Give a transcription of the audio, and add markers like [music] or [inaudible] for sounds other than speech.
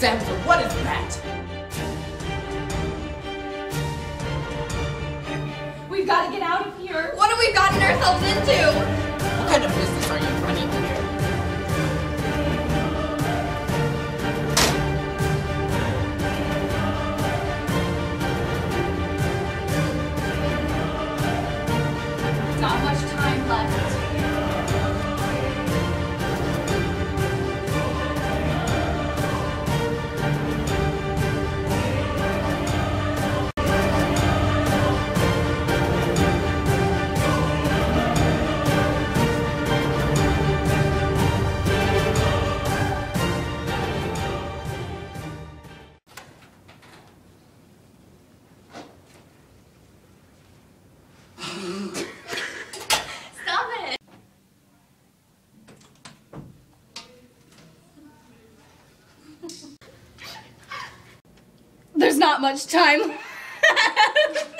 Samson, what is that? We've got to get out of here. What have we gotten ourselves into? What kind of business are you running here? Not much time left. There's not much time [laughs]